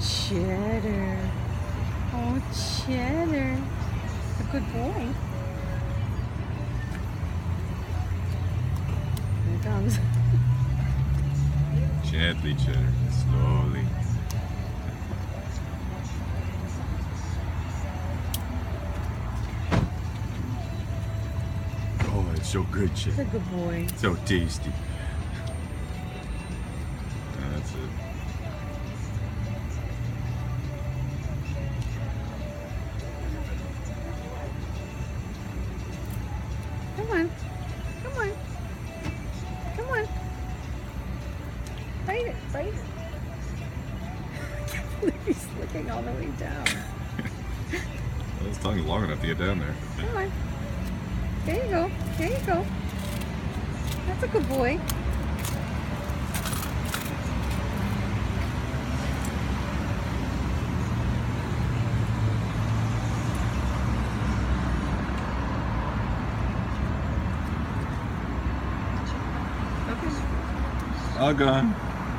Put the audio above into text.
Cheddar. Oh, Cheddar. A good boy. Here it comes. Gently, Cheddar. Slowly. Oh, it's so good, He's a good boy. So tasty. Come on. Bite it. Bite it. I can't believe he's looking all the way down. Well, his tongue's long enough to get down there. Come on. There you go. There you go. That's a good boy. All gone.